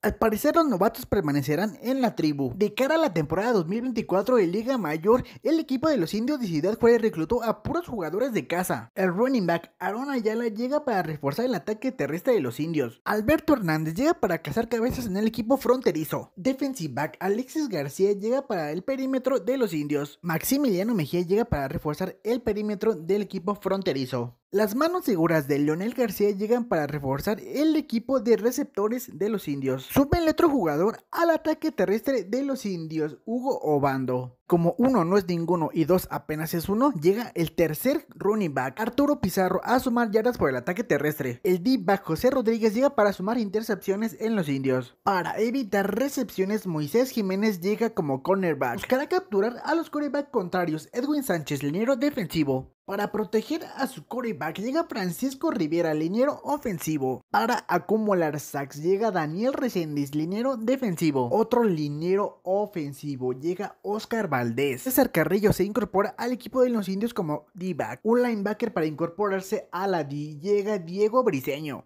Al parecer los novatos permanecerán en la tribu. De cara a la temporada 2024 de Liga Mayor, el equipo de los indios de Ciudad Juárez reclutó a puros jugadores de casa. El running back Aaron Ayala llega para reforzar el ataque terrestre de los indios. Alberto Hernández llega para cazar cabezas en el equipo fronterizo. Defensive back Alexis García llega para el perímetro de los indios. Maximiliano Mejía llega para reforzar el perímetro del equipo fronterizo. Las manos seguras de Leonel García llegan para reforzar el equipo de receptores de los indios. Sube el otro jugador al ataque terrestre de los indios, Hugo Obando. Como uno no es ninguno y dos apenas es uno, llega el tercer running back, Arturo Pizarro, a sumar yardas por el ataque terrestre. El deep back José Rodríguez llega para sumar intercepciones en los indios. Para evitar recepciones, Moisés Jiménez llega como cornerback. Buscará capturar a los quarterback contrarios, Edwin Sánchez, liniero defensivo. Para proteger a su quarterback llega Francisco Rivera, liniero ofensivo. Para acumular sacks llega Daniel Reséndiz, liniero defensivo. Otro liniero ofensivo llega Oscar Valdés. César Carrillo se incorpora al equipo de los indios como D-back. Un linebacker para incorporarse a la D llega Diego Briseño.